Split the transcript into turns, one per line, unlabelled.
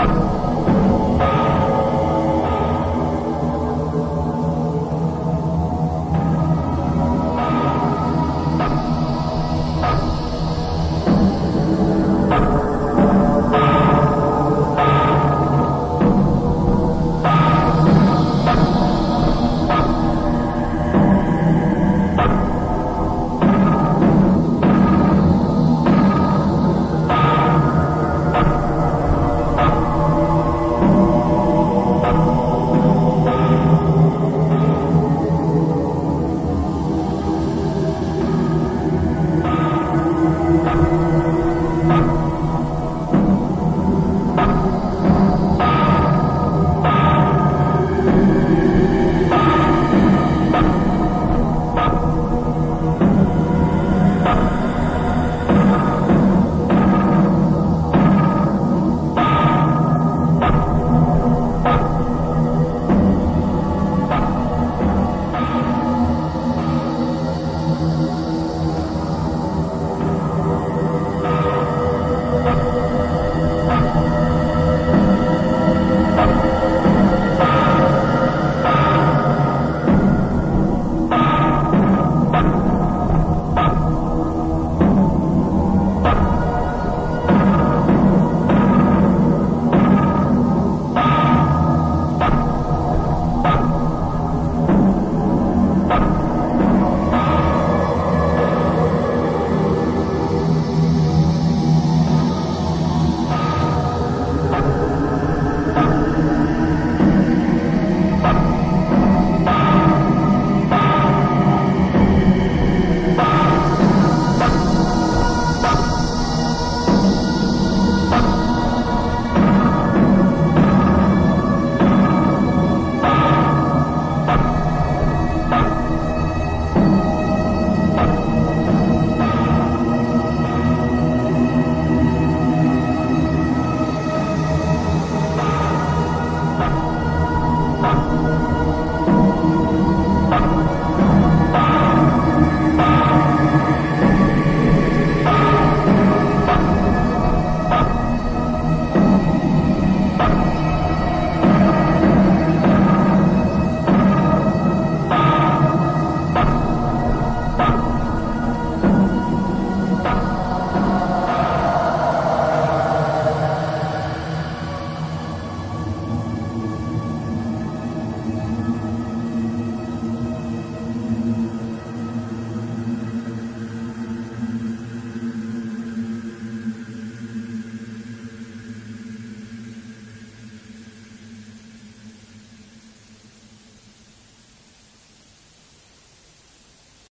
Thank you. Thank tá. you.